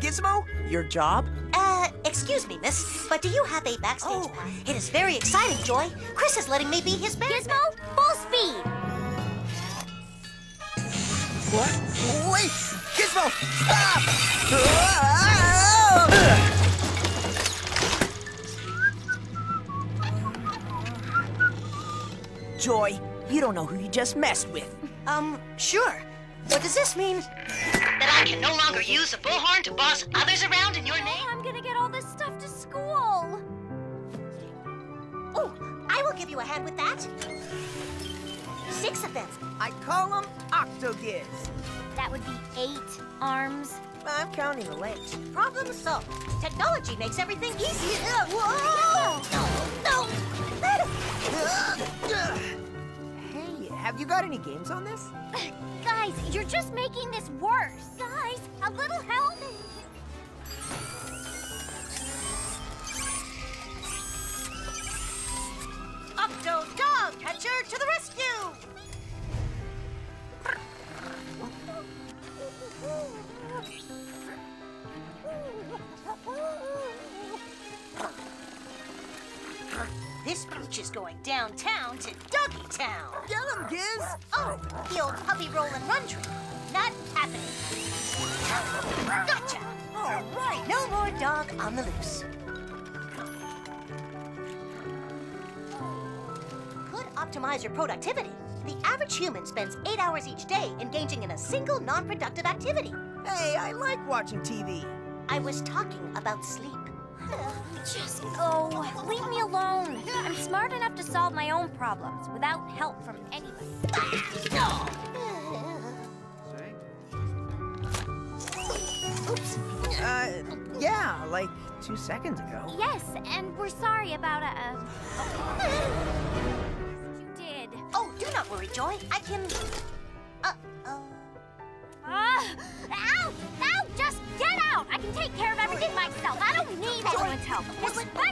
Gizmo, your job? Uh, excuse me, miss, but do you have a backstage Oh. pass? It is very exciting, Joy. Chris is letting me be his band. Gizmo, full speed. What? Wait! Gizmo! Stop! Joy, you don't know who you just messed with. Um, sure. What does this mean? That I can no longer use a bullhorn to boss others around in your name? I'm gonna get all this stuff to school. Oh, I will give you a hand with that. Six of them. I call them octogids. That would be eight arms. I'm counting the legs. Problem solved. Technology makes everything easier. Whoa! No, no. Have you got any games on this? Guys, you're just making this worse. Guys, a little help. Octo dog catcher to the rescue! This beach is going downtown to Doggy Town. Get him, Giz! Oh, the old puppy roll and run trick. Not happening. Gotcha. All right, no more dog on the loose. Could optimize your productivity. The average human spends eight hours each day engaging in a single non-productive activity. Hey, I like watching TV. I was talking about sleep. Just go. Leave me alone. I'm smart enough to solve my own problems without help from anybody. Oops. Uh, yeah, like two seconds ago. Yes, and we're sorry about uh. you did. Oh, do not worry, Joy. I can. Ow! Just get out!